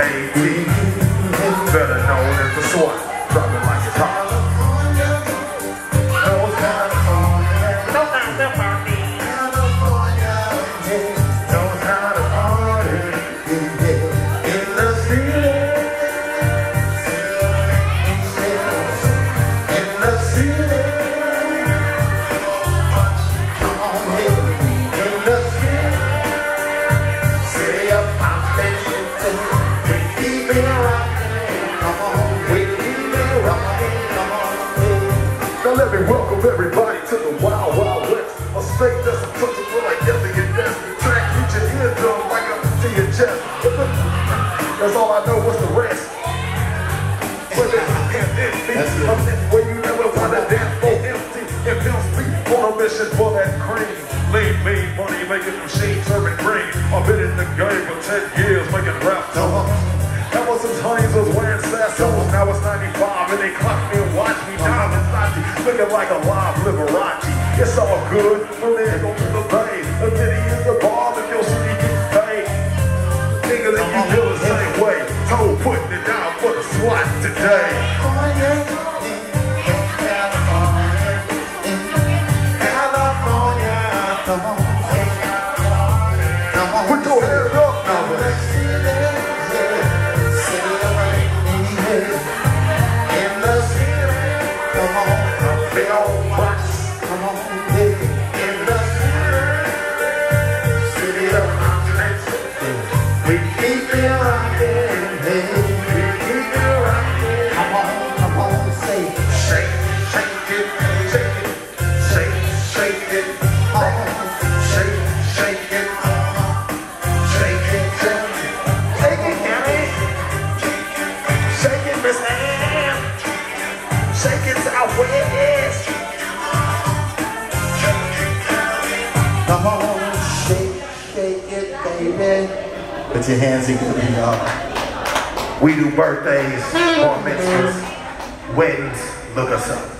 AT, better known as the SWAT, dropping like it's hot. That's untouchable like nothing in this. Track beat your eardrum like a to your chest. that's all I know. What's the rest? But that's it. Where you never want to dance for empty and pimp speak on a mission for that cream. Lean, mean money making machines serving green. I've been in the game for 10 years making rap. That was since honeys was like a live Liberace. It's all good, no nigga go to the bay. A ditty in the bar, if your city get paid. Nigga, that you feel the same way. Toe putting it down for the SWAT today. real Come on, shake, shake it, baby. Put your hands together, y'all. We do birthdays, bar weddings. Look us up.